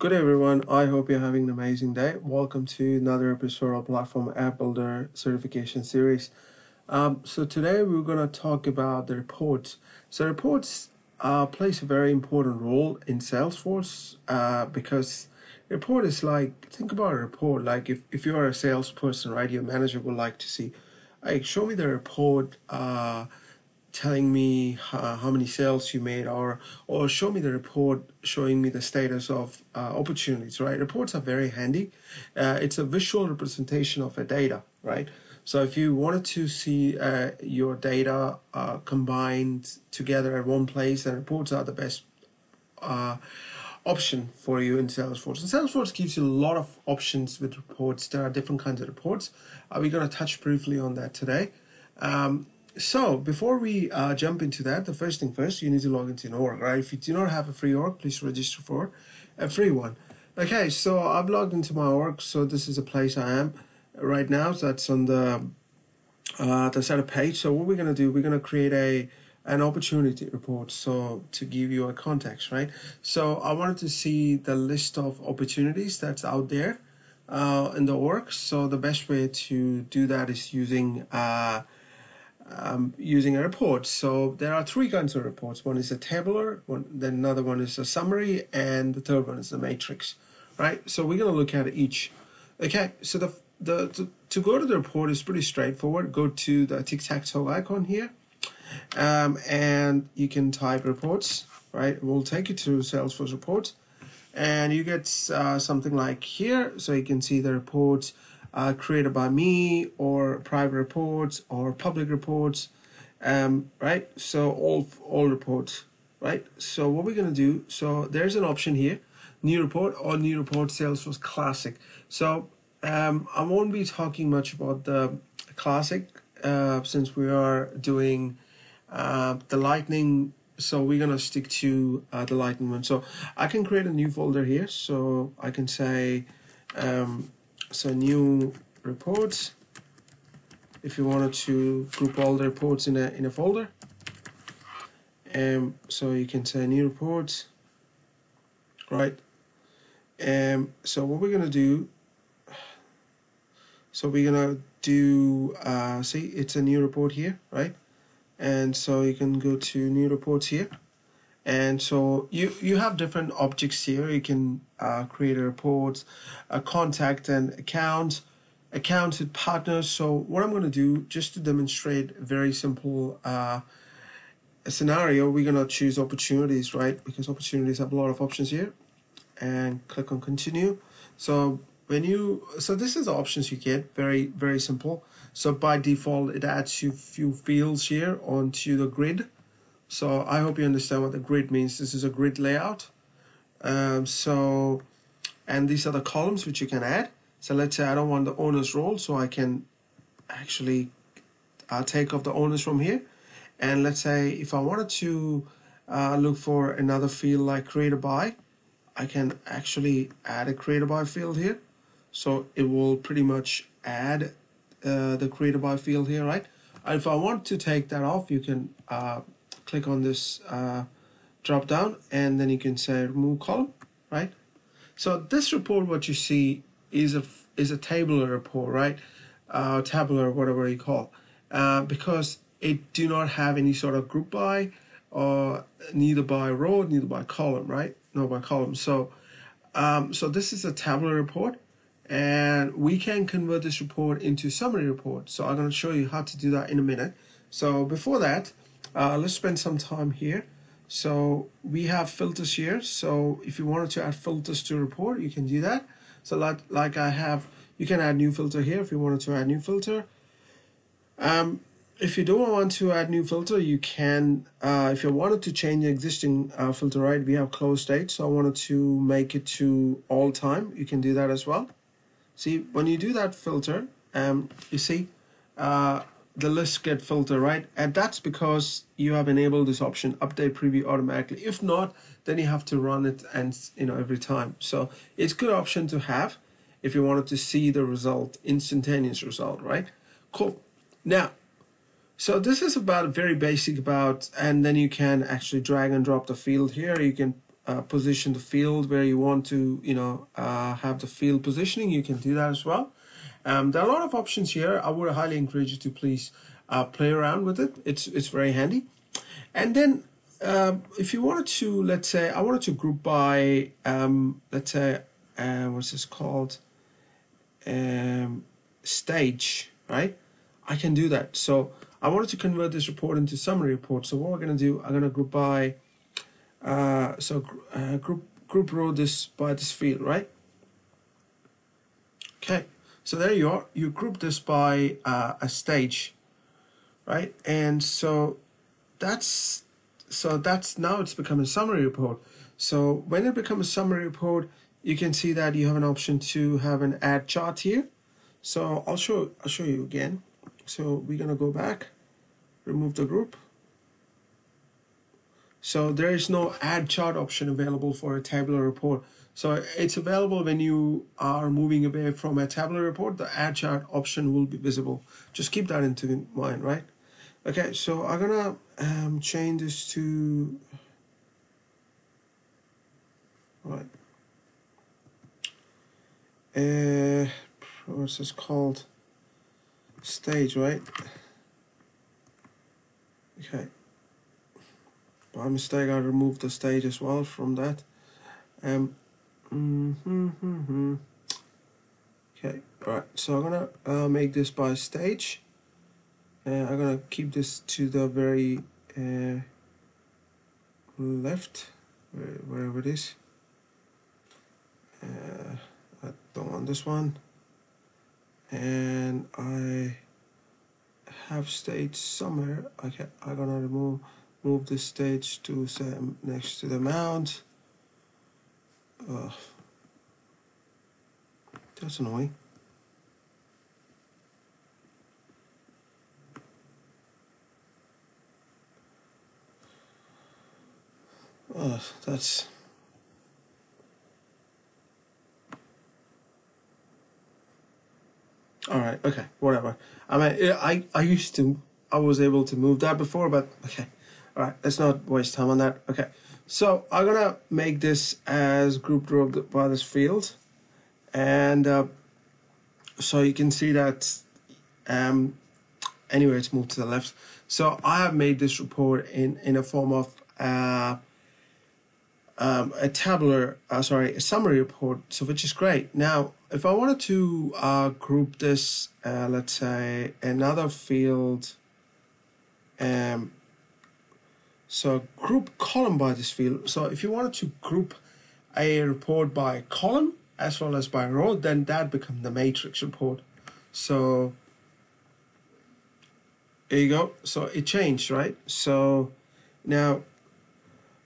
Good everyone, I hope you're having an amazing day. Welcome to another episode of Platform App Builder Certification Series. Um, so today we're going to talk about the reports. So reports uh, plays a very important role in Salesforce uh, because report is like think about a report like if, if you're a salesperson right your manager would like to see like show me the report uh, telling me how, how, many sales you made or or show me the report showing me the status of uh, opportunities right reports are very handy uh, it's a visual representation of a data right so if you wanted to see uh, your data uh, combined together at one place then reports are the best uh, option for you in Salesforce. And Salesforce gives you a lot of options with reports. There are different kinds of reports. Uh, we're going to touch briefly on that today. Um, so before we uh, jump into that, the first thing first, you need to log into an org, right? If you do not have a free org, please register for a free one. Okay, so I've logged into my org, so this is the place I am right now. So that's on the uh, the setup page. So what we're gonna do, we're gonna create a an opportunity report. So to give you a context, right? So I wanted to see the list of opportunities that's out there uh, in the org. So the best way to do that is using uh, um, using a report. So there are three kinds of reports. One is a tabular, one, then another one is a summary, and the third one is the matrix, right? So we're gonna look at each. Okay, so the the to, to go to the report is pretty straightforward. Go to the tic-tac-toe icon here um, and you can type reports, right? It will take you to Salesforce reports and you get uh, something like here. So you can see the reports uh, created by me or private reports or public reports, um, right? So all, all reports, right? So what we're going to do, so there's an option here, new report or new report Salesforce Classic. So um, I won't be talking much about the Classic uh, since we are doing uh, the lightning so we're gonna stick to uh, the lightning one so I can create a new folder here so I can say um, so new reports. If you wanted to group all the reports in a in a folder. And um, so you can say new reports. Right. And um, so what we're gonna do so we're gonna do uh, see it's a new report here right? And so you can go to new reports here and so you you have different objects here. You can uh, create a report a contact and account accounts with partners so what I'm going to do just to demonstrate a very simple uh, scenario we're going to choose opportunities right? Because opportunities have a lot of options here. And click on continue. So when you so this is the options you get. Very very simple. So by default, it adds you few fields here onto the grid. So I hope you understand what the grid means. This is a grid layout. Um, so, and these are the columns which you can add. So let's say I don't want the owner's role, so I can actually uh, take off the owners from here. And let's say if I wanted to uh, look for another field like created by, I can actually add a created by field here. So it will pretty much add uh, the created by field here, right? If I want to take that off, you can uh, click on this uh, drop down and then you can say remove column, right? So this report, what you see is a is a tabular report, right? Uh, tabular, whatever you call, uh, because it do not have any sort of group by or neither by row, neither by column, right? No by column. So, um, so this is a tabular report and we can convert this report into summary report. So I'm going to show you how to do that in a minute. So before that, uh, let's spend some time here. So we have filters here. So if you wanted to add filters to report, you can do that. So like, like I have, you can add new filter here if you wanted to add new filter. Um, if you don't want to add new filter, you can, uh, if you wanted to change the existing uh, filter, right, we have close date. So I wanted to make it to all time. You can do that as well. See, when you do that filter, um, you see uh, the list get filtered, right? And that's because you have enabled this option, update preview automatically. If not, then you have to run it and you know every time. So it's good option to have if you wanted to see the result, instantaneous result, right? Cool. Now, so this is about very basic about, and then you can actually drag and drop the field here. You can uh, position the field where you want to, you know, uh, have the field positioning, you can do that as well. Um, there are a lot of options here. I would highly encourage you to please uh, play around with it. It's it's very handy. And then um, if you wanted to, let's say, I wanted to group by, um, let's say, uh, what's this called? Um, stage, right? I can do that. So I wanted to convert this report into summary report. So what we're going to do, I'm going to group by, uh, so uh, group group row this by this field, right? Okay, so there you are. You group this by uh, a stage, right? And so that's so that's now it's become a summary report. So when it becomes a summary report, you can see that you have an option to have an add chart here. So I'll show I'll show you again. So we're gonna go back, remove the group. So there is no add chart option available for a tabular report. So it's available when you are moving away from a tabular report, the add chart option will be visible. Just keep that into mind, right? Okay, so I'm gonna um, change this to, what? Uh, what's this called? Stage, right? Okay. By mistake, I removed the stage as well from that. Um. Mm -hmm, mm -hmm. Okay. All right. So I'm gonna uh, make this by stage. Uh, I'm gonna keep this to the very uh, left, wherever it is. Uh, I don't want this one. And I have stage somewhere. Okay, I'm gonna remove move this stage to say next to the mount. Uh, that's annoying. Oh, that's all right. Okay, whatever. I mean, I I used to I was able to move that before, but okay. All right, let's not waste time on that. Okay, so I'm gonna make this as grouped row by this field, and uh, so you can see that. Um, anyway, it's moved to the left. So I have made this report in in a form of uh um, a tabular, uh, sorry, a summary report, so which is great. Now, if I wanted to uh, group this, uh, let's say another field, um, so group column by this field. So if you wanted to group a report by column as well as by row, then that becomes the matrix report. So there you go. So it changed, right? So now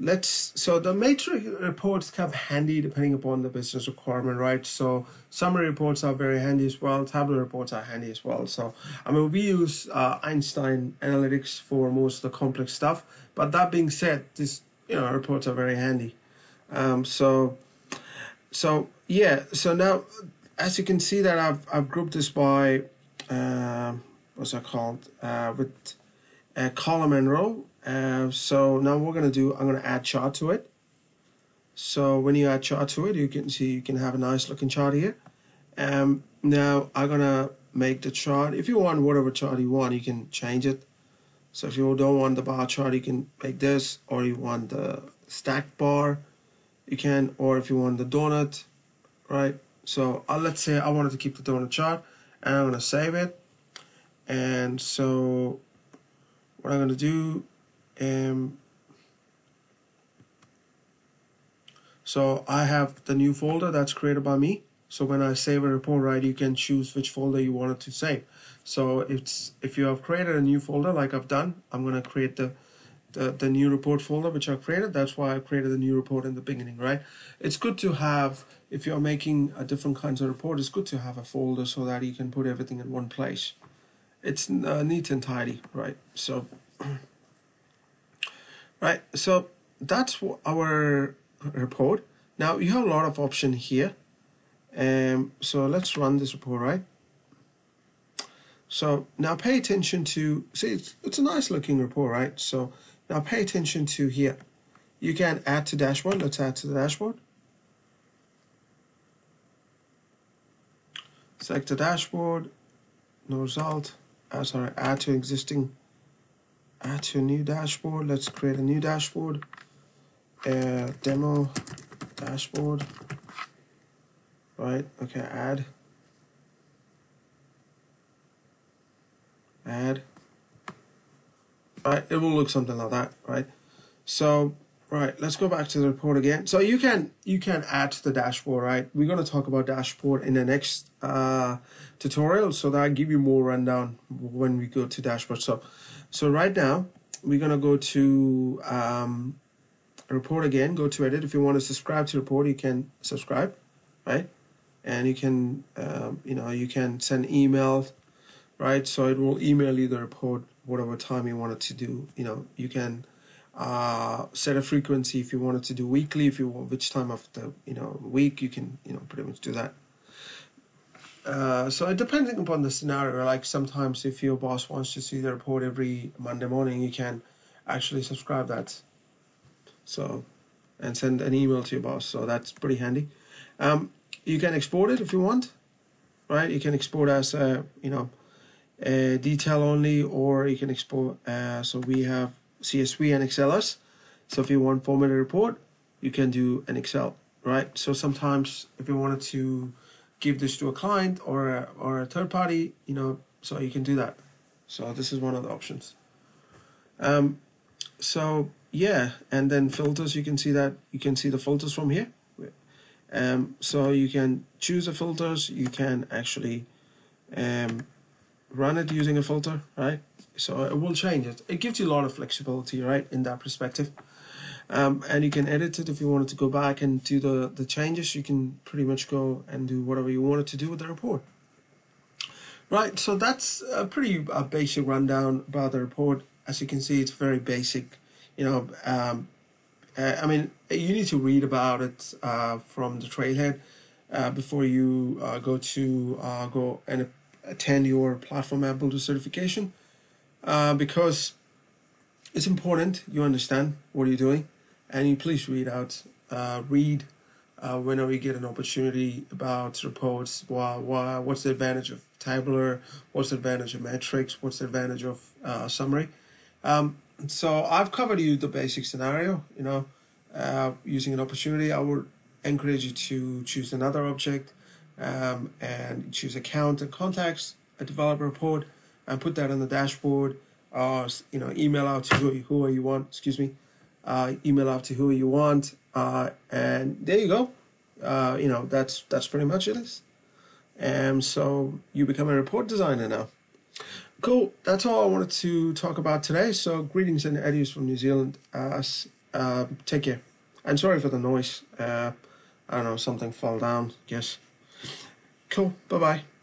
let's so the matrix reports come handy depending upon the business requirement right? So summary reports are very handy as well. Tabular reports are handy as well. So i mean we use uh, einstein analytics for most of the complex stuff. But that being said this you know reports are very handy. Um, so so yeah. So now as you can see that i've, I've grouped this by uh, what's that called? Uh, with a column and row uh, so now we're going to do, I'm going to add chart to it. So when you add chart to it, you can see you can have a nice looking chart here. Um, now I'm going to make the chart. If you want whatever chart you want, you can change it. So if you don't want the bar chart, you can make this, or you want the stacked bar, you can, or if you want the donut, right? So uh, let's say I wanted to keep the donut chart, and I'm to save it. And so what I'm going to do um, so I have the new folder that's created by me. So when I save a report, right, you can choose which folder you wanted to save. So it's if you have created a new folder like I've done, I'm gonna create the the, the new report folder which I created. That's why I created a new report in the beginning, right? It's good to have if you're making a different kinds of report. It's good to have a folder so that you can put everything in one place. It's uh, neat and tidy, right? So. right so that's our report now you have a lot of option here um, so let's run this report right so now pay attention to see it's, it's a nice looking report right so now pay attention to here You can add to dashboard. Let's add to the dashboard. Select the dashboard. No result. Uh, sorry, add to existing. Add to a new dashboard. Let's create a new dashboard. Uh, demo dashboard. Right. Okay. Add. Add. Right. It will look something like that. Right. So Right, let's go back to the report again. So you can you can add to the dashboard, right? We're going to talk about dashboard in the next uh, tutorial, so that I give you more rundown when we go to dashboard. So, so right now we're going to go to um, report again. Go to edit. If you want to subscribe to report, you can subscribe, right? And you can um, you know you can send email, right? So it will email you the report whatever time you want it to do. You know you can uh, set a frequency if you wanted to do weekly if you want which time of the you know week you can you know pretty much do that uh, so depending upon the scenario like sometimes if your boss wants to see the report every monday morning you can actually subscribe that so and send an email to your boss so that's pretty handy um, you can export it if you want right you can export as a you know a detail only or you can export uh, so we have CSV and XLS. So if you want formatted report, you can do an Excel, right? So sometimes if you wanted to give this to a client or a, or a third party, you know, so you can do that. So this is one of the options. Um, so yeah, and then filters, you can see that you can see the filters from here. Um, so you can choose the filters, you can actually um, run it using a filter, right? So it will change it. It gives you a lot of flexibility, right, in that perspective. Um, and you can edit it if you wanted to go back and do the, the changes. You can pretty much go and do whatever you wanted to do with the report. Right, so that's a pretty uh, basic rundown about the report. As you can see, it's very basic. You know, um, uh, I mean, you need to read about it uh, from the trailhead uh, before you uh, go to uh, go and attend your platform app builder certification because it's important you understand what you're doing and you please read out uh, read uh, whenever you get an opportunity about reports. Why, why, what's the advantage of tabular what's the advantage of matrix what's the advantage of uh, summary? Um, so I've covered you the basic scenario you know uh, using an opportunity. I would encourage you to choose another object um, and choose account and contacts a developer report and put that on the dashboard uh, you know email out to who, who you want excuse me uh, email out to who you want uh, and there you go. Uh, you know that's that's pretty much it is. And so you become a report designer now. Cool. That's all I wanted to talk about today. So greetings and adios from New Zealand. Uh, uh, take care. And sorry for the noise. Uh, I don't know something fell down. Yes. Cool. Bye bye